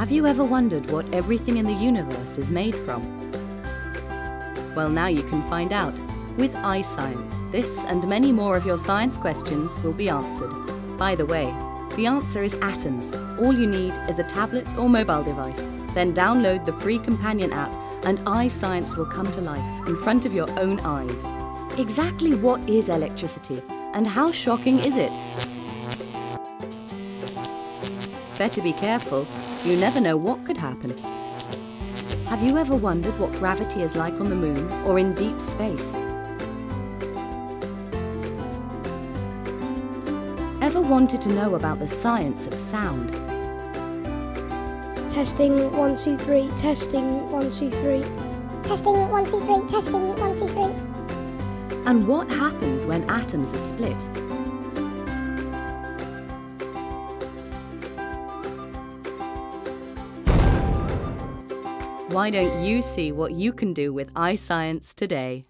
Have you ever wondered what everything in the universe is made from? Well, now you can find out. With iScience, this and many more of your science questions will be answered. By the way, the answer is atoms. All you need is a tablet or mobile device. Then download the free companion app and iScience will come to life in front of your own eyes. Exactly what is electricity and how shocking is it? Better be careful, you never know what could happen. Have you ever wondered what gravity is like on the moon or in deep space? Ever wanted to know about the science of sound? Testing one, two, three. Testing one, two, three. Testing one, two, three. Testing one, two, three. And what happens when atoms are split? Why don't you see what you can do with iScience today?